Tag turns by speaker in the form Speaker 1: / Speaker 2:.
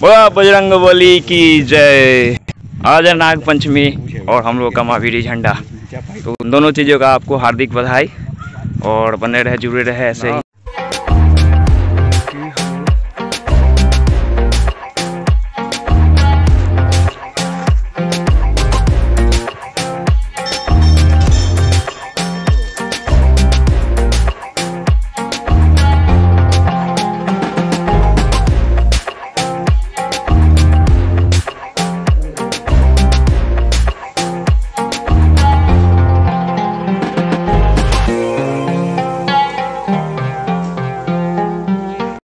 Speaker 1: बोला बजरंग बली की जय। आज है नाग पंचमी और हम लोग का महावीरी झंडा। तो उन दोनों चीज़ों का आपको हार्दिक बधाई और बने रहे, जुड़े रहे ऐसे ही।